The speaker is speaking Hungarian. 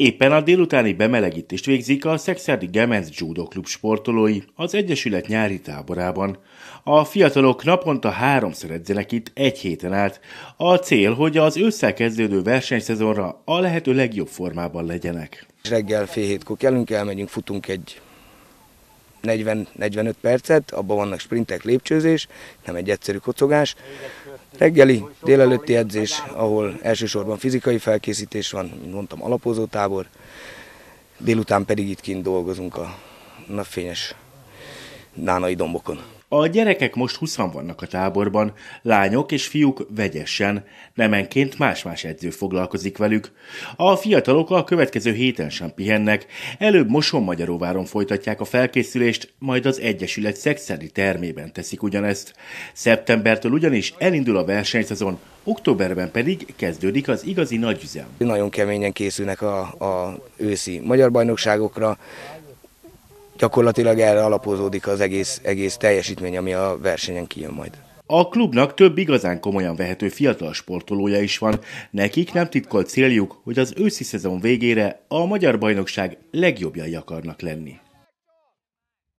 Éppen a délutáni bemelegítést végzik a Szexádi Gemenc Judo Klub sportolói az Egyesület nyári táborában. A fiatalok naponta háromszor edzenek itt egy héten át. A cél, hogy az ősszel kezdődő versenyszezonra a lehető legjobb formában legyenek. Reggel fél hétkor kellünk, elmegyünk, futunk egy 40-45 percet, abban vannak sprintek, lépcsőzés, nem egy egyszerű kocogás. Reggeli, délelőtti edzés, ahol elsősorban fizikai felkészítés van, mint mondtam, alapozó tábor, délután pedig itt kint dolgozunk a napfényes nánai dombokon. A gyerekek most 20 vannak a táborban, lányok és fiúk vegyesen, nemenként más-más edző foglalkozik velük. A fiatalok a következő héten sem pihennek, előbb Moson-Magyaróváron folytatják a felkészülést, majd az Egyesület szexádi termében teszik ugyanezt. Szeptembertől ugyanis elindul a versenyszezon, októberben pedig kezdődik az igazi nagyüzem. Nagyon keményen készülnek a, a őszi magyar bajnokságokra, gyakorlatilag erre alapozódik az egész, egész teljesítmény, ami a versenyen kijön majd. A klubnak több igazán komolyan vehető fiatal sportolója is van. Nekik nem titkolt céljuk, hogy az őszi szezon végére a magyar bajnokság legjobbjai akarnak lenni.